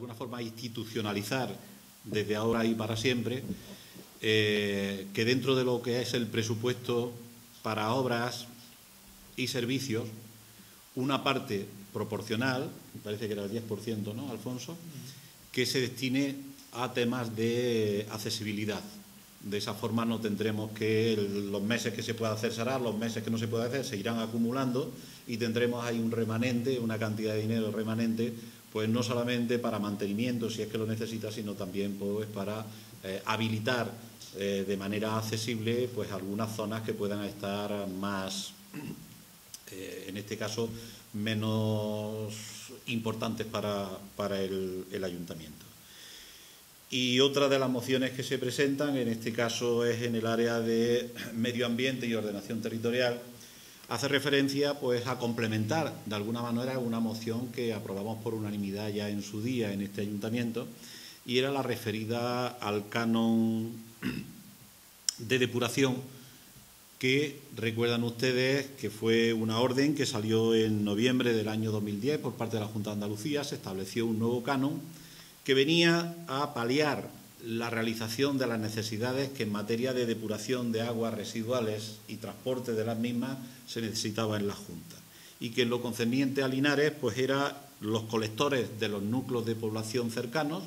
alguna forma institucionalizar desde ahora y para siempre eh, que dentro de lo que es el presupuesto para obras y servicios, una parte proporcional, parece que era el 10%, ¿no, Alfonso?, que se destine a temas de accesibilidad. De esa forma no tendremos que los meses que se pueda hacer será, los meses que no se pueda hacer se irán acumulando y tendremos ahí un remanente, una cantidad de dinero remanente, pues no solamente para mantenimiento, si es que lo necesita, sino también pues, para eh, habilitar eh, de manera accesible pues algunas zonas que puedan estar más, eh, en este caso, menos importantes para, el, el, ayuntamiento. Y otra de las mociones que se presentan, en este caso es en el área de medio ambiente y ordenación territorial, hace referencia pues a complementar de alguna manera una moción que aprobamos por unanimidad ya en su día en este ayuntamiento y era la referida al canon de depuración que recuerdan ustedes que fue una orden que salió en noviembre del año 2010 por parte de la Junta de Andalucía, se estableció un nuevo canon que venía a paliar la realización de las necesidades que en materia de depuración de aguas residuales y transporte de las mismas se necesitaba en la Junta. Y que en lo concerniente a Linares, pues era los colectores de los núcleos de población cercanos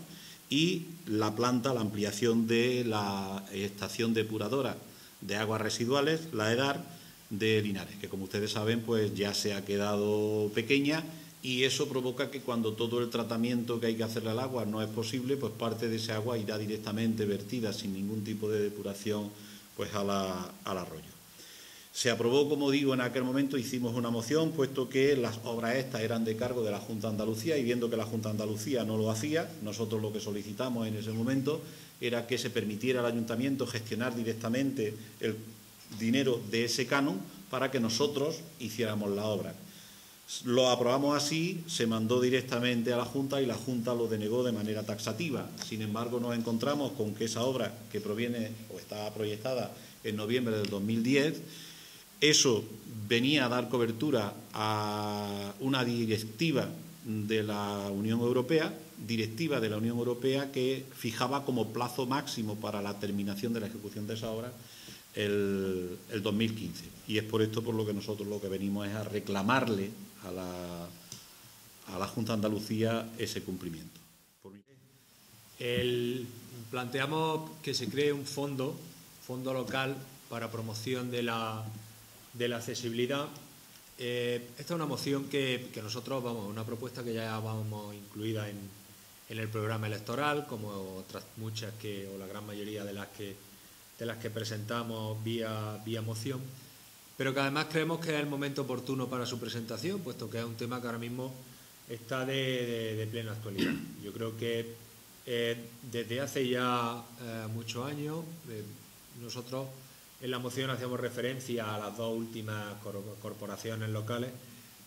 y la planta, la ampliación de la estación depuradora de aguas residuales, la EDAR, de Linares, que como ustedes saben, pues ya se ha quedado pequeña y eso provoca que cuando todo el tratamiento que hay que hacerle al agua no es posible, pues parte de ese agua irá directamente vertida sin ningún tipo de depuración pues al arroyo. Se aprobó, como digo, en aquel momento hicimos una moción, puesto que las obras estas eran de cargo de la Junta de Andalucía y viendo que la Junta de Andalucía no lo hacía, nosotros lo que solicitamos en ese momento era que se permitiera al ayuntamiento gestionar directamente el dinero de ese canon para que nosotros hiciéramos la obra. Lo aprobamos así, se mandó directamente a la Junta y la Junta lo denegó de manera taxativa. Sin embargo, nos encontramos con que esa obra que proviene o está proyectada en noviembre del 2010, eso venía a dar cobertura a una directiva de la Unión Europea, directiva de la Unión Europea que fijaba como plazo máximo para la terminación de la ejecución de esa obra el, el 2015. Y es por esto por lo que nosotros lo que venimos es a reclamarle a la, a la Junta de Andalucía ese cumplimiento. planteamos que se cree un fondo, fondo local para promoción de la, de la accesibilidad. Eh, esta es una moción que, nosotros, vamos, una propuesta que ya vamos incluida en, en, el programa electoral, como otras muchas que, o la gran mayoría de las que, de las que presentamos vía, vía moción pero que además creemos que es el momento oportuno para su presentación, puesto que es un tema que ahora mismo está de, plena actualidad. Yo creo que eh, desde hace ya eh, muchos años eh, nosotros en la moción hacemos referencia a las dos últimas corporaciones locales.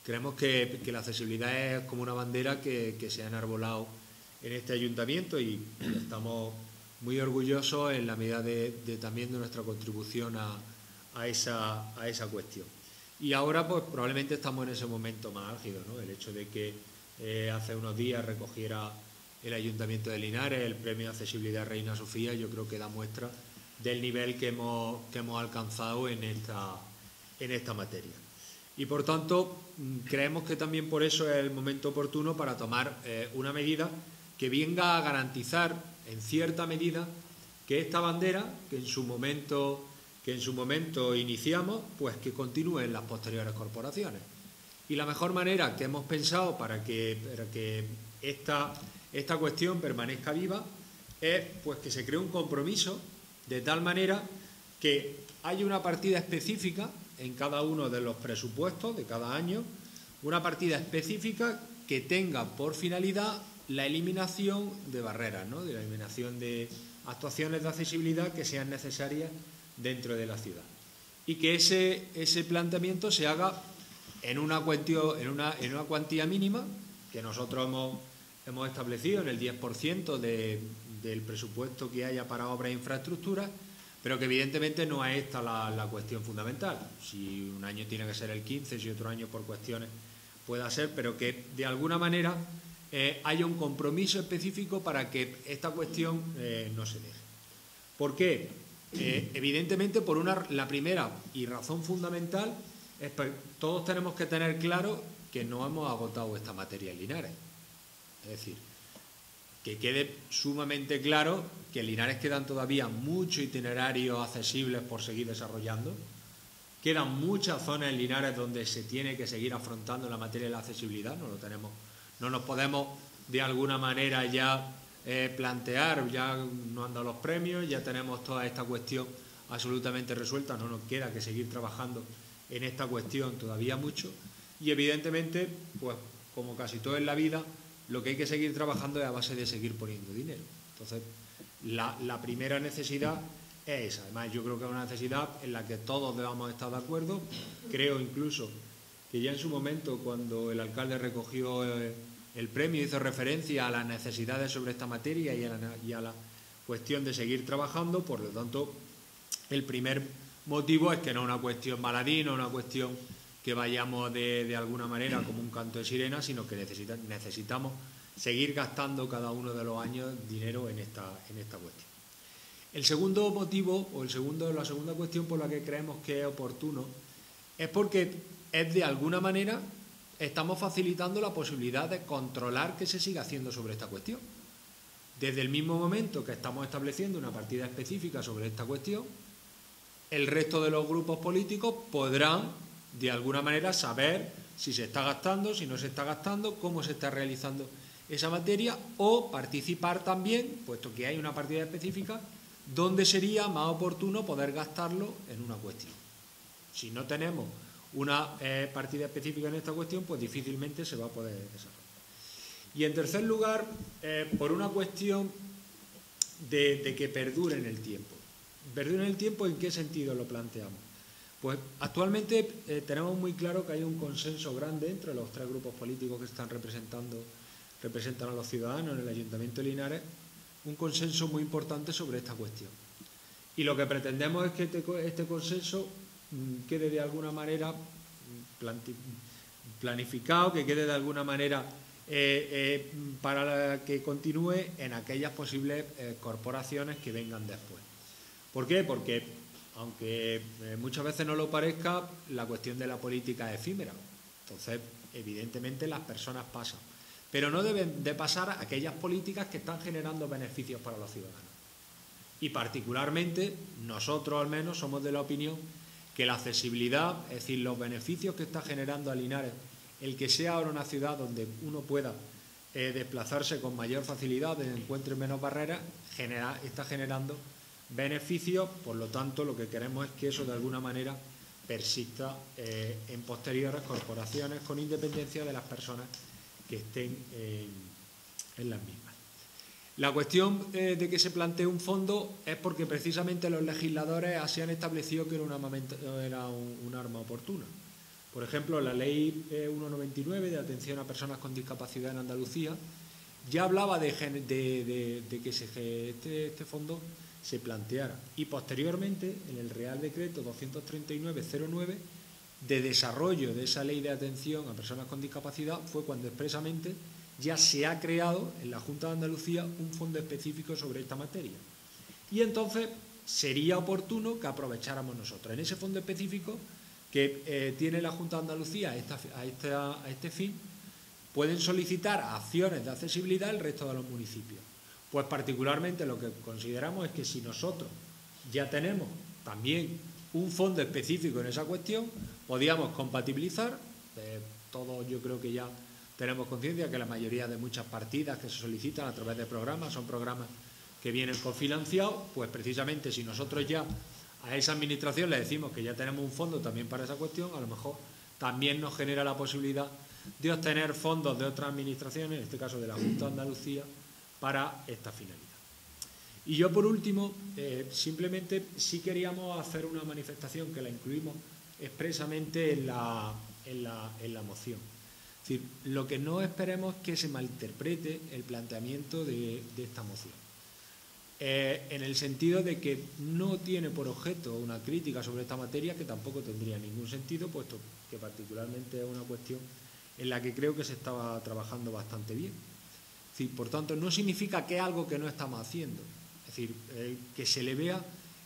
Creemos que, la accesibilidad es como una bandera que, se ha enarbolado en este ayuntamiento y estamos muy orgullosos en la medida de también de nuestra contribución a, a esa, a esa cuestión. Y ahora pues probablemente estamos en ese momento más álgido, ¿no? El hecho de que eh, hace unos días recogiera el Ayuntamiento de Linares el Premio de Accesibilidad Reina Sofía, yo creo que da muestra del nivel que hemos, que hemos alcanzado en esta, en esta materia. Y por tanto, mm, creemos que también por eso es el momento oportuno para tomar eh, una medida que venga a garantizar, en cierta medida, que esta bandera, que en su momento que en su momento iniciamos, pues que continúe en las posteriores corporaciones. Y la mejor manera que hemos pensado para que, esta cuestión permanezca viva es pues que se cree un compromiso de tal manera que haya una partida específica en cada uno de los presupuestos de cada año, una partida específica que tenga por finalidad la eliminación de barreras, ¿no? de la eliminación de actuaciones de accesibilidad que sean necesarias dentro de la ciudad. Y que ese, ese planteamiento se haga en una, cuestión, en, una, en una cuantía mínima que nosotros hemos, hemos establecido en el 10% de, del presupuesto que haya para obras e infraestructuras, pero que evidentemente no es esta la, la, cuestión fundamental. Si un año tiene que ser el 15, si otro año por cuestiones pueda ser, pero que de alguna manera eh, haya un compromiso específico para que esta cuestión eh, no se deje. ¿Por qué? Eh, evidentemente, por una, la primera y razón fundamental, es todos tenemos que tener claro que no hemos agotado esta materia en Linares. Es decir, que quede sumamente claro que en Linares quedan todavía muchos itinerarios accesibles por seguir desarrollando. Quedan muchas zonas en Linares donde se tiene que seguir afrontando la materia de la accesibilidad, no lo tenemos, no nos podemos de alguna manera ya eh, plantear, ya no han dado los premios, ya tenemos toda esta cuestión absolutamente resuelta, no nos queda que seguir trabajando en esta cuestión todavía mucho y evidentemente, pues como casi todo en la vida, lo que hay que seguir trabajando es a base de seguir poniendo dinero. Entonces, la, primera necesidad es esa. Además, yo creo que es una necesidad en la que todos debamos estar de acuerdo. Creo incluso que ya en su momento, cuando el alcalde recogió eh, el premio, hizo referencia a las necesidades sobre esta materia y a, la, cuestión de seguir trabajando. Por lo tanto, el primer motivo es que no es una cuestión baladí, no es una cuestión que vayamos de, alguna manera como un canto de sirena, sino que necesitamos seguir gastando cada uno de los años dinero en esta, en esta cuestión. El segundo motivo, o el segundo, la segunda cuestión por la que creemos que es oportuno, es porque es de alguna manera estamos facilitando la posibilidad de controlar qué se siga haciendo sobre esta cuestión. Desde el mismo momento que estamos estableciendo una partida específica sobre esta cuestión, el resto de los grupos políticos podrán de alguna manera saber si se está gastando, si no se está gastando, cómo se está realizando esa materia o participar también, puesto que hay una partida específica, donde sería más oportuno poder gastarlo en una cuestión. Si no tenemos una eh, partida específica en esta cuestión, pues difícilmente se va a poder desarrollar. Y en tercer lugar, eh, por una cuestión de, que perdure en el tiempo. ¿Perdure en el tiempo en qué sentido lo planteamos? Pues actualmente eh, tenemos muy claro que hay un consenso grande entre los tres grupos políticos que están representando, representan a los ciudadanos en el Ayuntamiento de Linares, un consenso muy importante sobre esta cuestión. Y lo que pretendemos es que este, este consenso quede de alguna manera mm, planificado, que quede de alguna manera eh, eh, para que continúe en aquellas posibles corporaciones que vengan después. ¿Por qué? Porque aunque eh, muchas veces no lo parezca, la cuestión de la política es efímera. Entonces, evidentemente las personas pasan. Pero no deben de pasar aquellas políticas que están generando beneficios para los ciudadanos. Y particularmente, nosotros al menos somos de la opinión que la accesibilidad, es decir, los beneficios que está generando a el que sea ahora una ciudad donde uno pueda eh, desplazarse con mayor facilidad, donde encuentre menos barreras, está generando beneficios, por lo tanto lo que queremos es que eso de alguna manera persista eh, en posteriores corporaciones con independencia de las personas que estén en las mismas. La cuestión eh, de que se plantee un fondo es porque precisamente los legisladores así han establecido que era, era un, arma oportuna. Por ejemplo, la ley 199 eh, de atención a personas con discapacidad en Andalucía ya hablaba de, que este, este fondo se planteara. Y posteriormente, en el Real Decreto 239-09, de desarrollo de esa ley de atención a personas con discapacidad, fue cuando expresamente ya se ha creado en la Junta de Andalucía un fondo específico sobre esta materia. Y entonces sería oportuno que aprovecháramos nosotros. En ese fondo específico que eh, tiene la Junta de Andalucía a, este fin, pueden solicitar acciones de accesibilidad el resto de los municipios. Pues particularmente lo que consideramos es que si nosotros ya tenemos también un fondo específico en esa cuestión, podíamos compatibilizar, eh, todos yo creo que ya tenemos conciencia que la mayoría de muchas partidas que se solicitan a través de programas son programas que vienen cofinanciados, pues precisamente si nosotros ya a esa administración le decimos que ya tenemos un fondo también para esa cuestión, a lo mejor también nos genera la posibilidad de obtener fondos de otras administraciones, en este caso de la Junta de Andalucía, para esta finalidad. Y yo, por último, eh, simplemente sí queríamos hacer una manifestación que la incluimos expresamente en la, en la, moción. Decir, lo que no esperemos es que se malinterprete el planteamiento de, esta moción. Eh, en el sentido de que no tiene por objeto una crítica sobre esta materia que tampoco tendría ningún sentido, puesto que particularmente es una cuestión en la que creo que se estaba trabajando bastante bien por tanto, no significa que es algo que no estamos haciendo. Es decir, que se le vea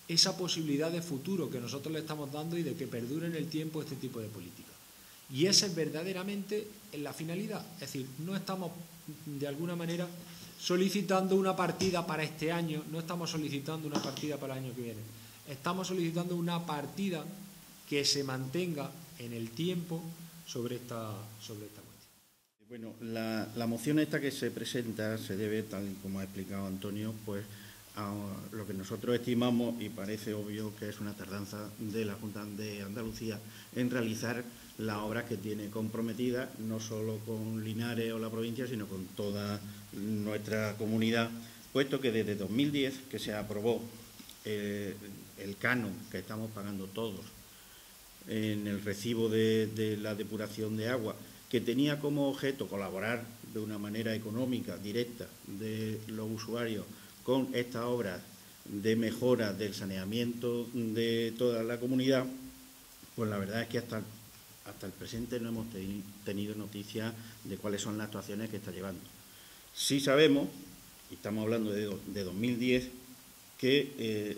esa posibilidad de futuro que nosotros le estamos dando y de que perdure en el tiempo este tipo de política. Y esa es verdaderamente la finalidad. Es decir, no estamos de alguna manera solicitando una partida para este año, no estamos solicitando una partida para el año que viene. Estamos solicitando una partida que se mantenga en el tiempo sobre esta, sobre esta cuestión. Bueno, la, la moción esta que se presenta se debe, tal y como ha explicado Antonio, pues a lo que nosotros estimamos, y parece obvio que es una tardanza de la Junta de Andalucía en realizar la obra que tiene comprometida, no solo con Linares o la provincia, sino con toda nuestra comunidad, puesto que desde 2010 que se aprobó eh, el canon que estamos pagando todos en el recibo de la depuración de agua, que tenía como objeto colaborar de una manera económica, directa, de los usuarios con estas obras de mejora del saneamiento de toda la comunidad, pues la verdad es que hasta, hasta el presente no hemos tenido noticia de cuáles son las actuaciones que está llevando. Sí sabemos, y estamos hablando de, 2010, que eh,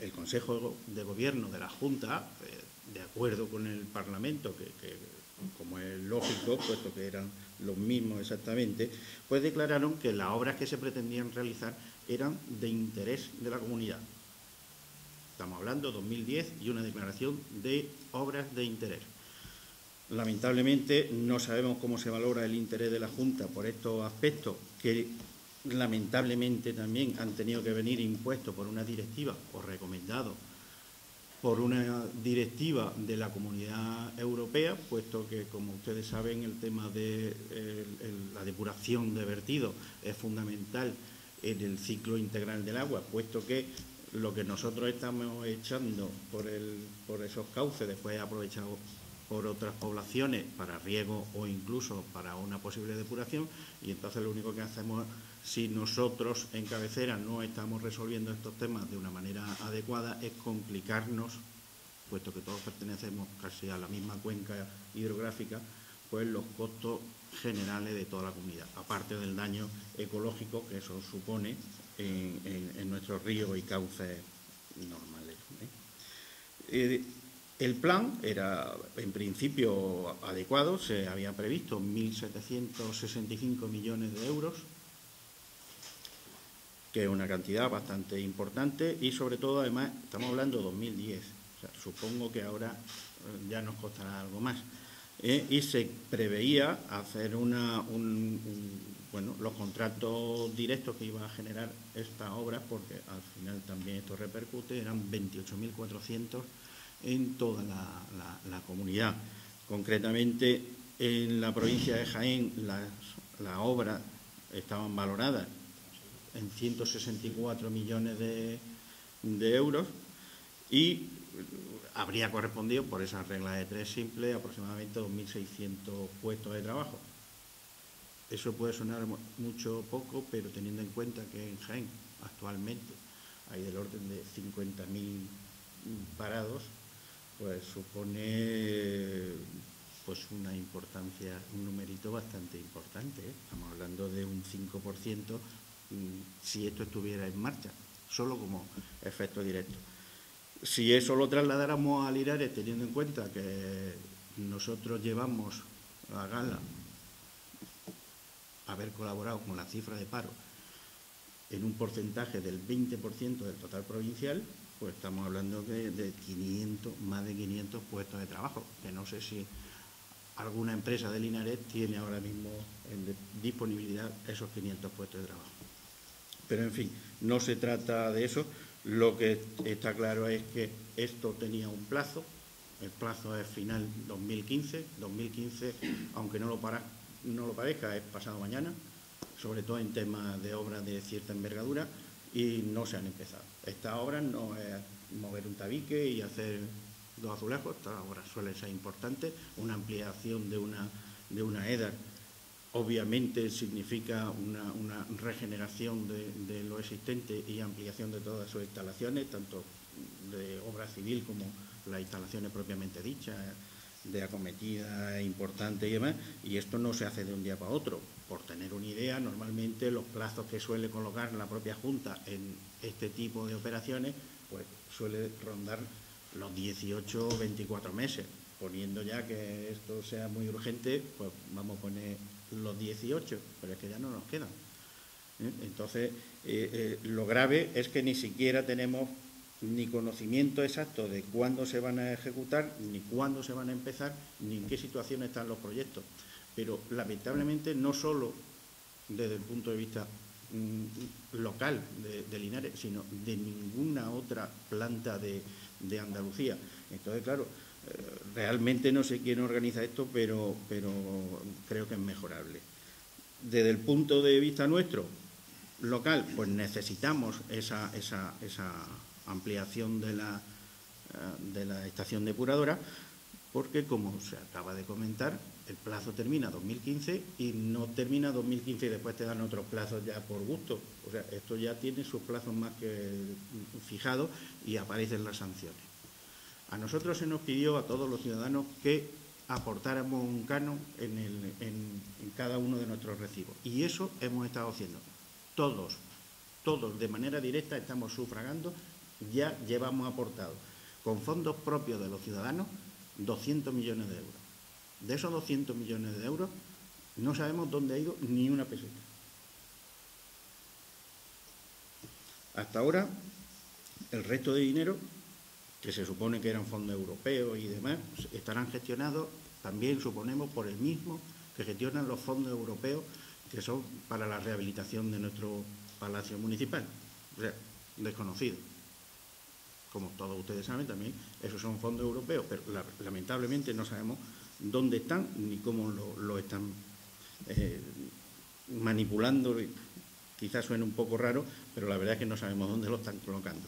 el, Consejo de Gobierno de la Junta, eh, de acuerdo con el Parlamento, que, como es lógico, puesto que eran los mismos exactamente, pues declararon que las obras que se pretendían realizar eran de interés de la comunidad. Estamos hablando de 2010 y una declaración de obras de interés. Lamentablemente no sabemos cómo se valora el interés de la Junta por estos aspectos que lamentablemente también han tenido que venir impuestos por una directiva o recomendados por una directiva de la Comunidad Europea, puesto que, como ustedes saben, el tema de la depuración de vertidos es fundamental en el ciclo integral del agua, puesto que lo que nosotros estamos echando por esos cauces después es aprovechado por otras poblaciones para riego o incluso para una posible depuración y entonces lo único que hacemos si nosotros en cabecera no estamos resolviendo estos temas de una manera adecuada es complicarnos puesto que todos pertenecemos casi a la misma cuenca hidrográfica pues los costos generales de toda la comunidad, aparte del daño ecológico que eso supone en, nuestros ríos y cauces normales. ¿eh? Eh, el plan era en principio adecuado, se había previsto 1.765 millones de euros, que es una cantidad bastante importante y sobre todo además estamos hablando de 2010, supongo que ahora eh, ya nos costará algo más. ¿eh? y se preveía hacer una, bueno, los contratos directos que iba a generar esta obra, porque al final también esto repercute, eran 28.400 en toda la, comunidad. Concretamente, en la provincia de Jaén las, obras estaban valoradas en 164 millones de, euros y habría correspondido, por esa regla de tres simple, aproximadamente 2.600 puestos de trabajo. Eso puede sonar mucho o poco, pero teniendo en cuenta que en Jaén actualmente hay del orden de 50.000 parados, pues supone pues una importancia, un numerito bastante importante. ¿eh? Estamos hablando de un 5% mm, si esto estuviera en marcha, solo como efecto directo. Si eso lo trasladáramos a Lirares, teniendo en cuenta que nosotros llevamos a Gala haber colaborado con la cifra de paro en un porcentaje del 20% del total provincial, pues estamos hablando de, de 500, más de 500 puestos de trabajo, que no sé si alguna empresa de Linares tiene ahora mismo en disponibilidad esos 500 puestos de trabajo. Pero en fin, no se trata de eso, lo que está claro es que esto tenía un plazo, el plazo es final 2015, 2015, aunque no lo, no lo parezca, es pasado mañana, sobre todo en temas de obras de cierta envergadura, y no se han empezado. Esta obra no es mover un tabique y hacer dos azulejos, esta obra suele ser importante, una ampliación de una, de una obviamente significa una, regeneración de, lo existente y ampliación de todas sus instalaciones, tanto de obra civil como las instalaciones propiamente dichas, de acometida importante y demás, y esto no se hace de un día para otro. Por tener una idea, normalmente los plazos que suele colocar la propia Junta en este tipo de operaciones, pues suele rondar los 18 o 24 meses. Poniendo ya que esto sea muy urgente, pues vamos a poner los 18, pero es que ya no nos quedan. ¿eh? Entonces, eh, eh, lo grave es que ni siquiera tenemos ni conocimiento exacto de cuándo se van a ejecutar, ni cuándo se van a empezar, ni en qué situación están los proyectos. Pero lamentablemente no solo desde el punto de vista mm, local de, Linares, sino de ninguna otra planta de, Andalucía. Entonces, claro, eh, realmente no sé quién organiza esto, pero, pero creo que es mejorable. Desde el punto de vista nuestro, local, pues necesitamos esa, esa, esa ampliación de la, eh, de la estación depuradora, porque, como se acaba de comentar, el plazo termina 2015 y no termina 2015 y después te dan otros plazos ya por gusto. O sea, esto ya tiene sus plazos más que fijados y aparecen las sanciones. A nosotros se nos pidió, a todos los ciudadanos, que aportáramos un canon en, en cada uno de nuestros recibos. Y eso hemos estado haciendo. Todos, todos de manera directa estamos sufragando ya llevamos aportado con fondos propios de los ciudadanos 200 millones de euros. De esos 200 millones de euros no sabemos dónde ha ido ni una peseta. Hasta ahora, el resto de dinero, que se supone que eran fondos europeos y demás, estarán gestionados también, suponemos, por el mismo que gestionan los fondos europeos que son para la rehabilitación de nuestro palacio municipal. O sea, desconocido como todos ustedes saben también, esos son fondos europeos, pero lamentablemente no sabemos dónde están ni cómo lo, están eh, manipulando. Quizás suene un poco raro, pero la verdad es que no sabemos dónde lo están colocando.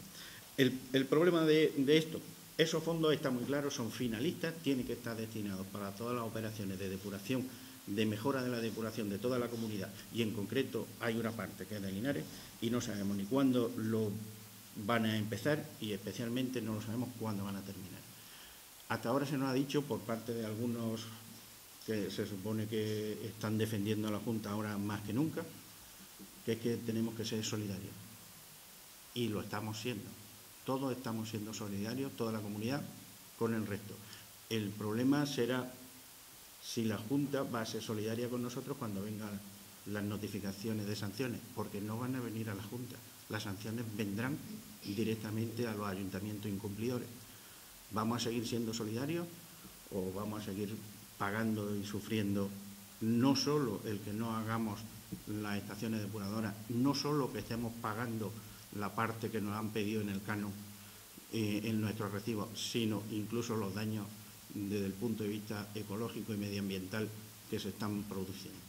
El, problema de, esto, esos fondos están muy claros, son finalistas, tienen que estar destinados para todas las operaciones de depuración, de mejora de la depuración de toda la comunidad, y en concreto hay una parte que es de Linares, y no sabemos ni cuándo lo van a empezar y especialmente no lo sabemos cuándo van a terminar. Hasta ahora se nos ha dicho por parte de algunos que se supone que están defendiendo a la Junta ahora más que nunca, que es que tenemos que ser solidarios. Y lo estamos siendo. Todos estamos siendo solidarios, toda la comunidad, con el resto. El problema será si la Junta va a ser solidaria con nosotros cuando vengan las notificaciones de sanciones, porque no van a venir a la Junta las sanciones vendrán directamente a los ayuntamientos incumplidores. ¿Vamos a seguir siendo solidarios o vamos a seguir pagando y sufriendo no solo el que no hagamos las estaciones depuradoras, no solo que estemos pagando la parte que nos han pedido en el canon eh, en nuestros recibos, sino incluso los daños desde el punto de vista ecológico y medioambiental que se están produciendo.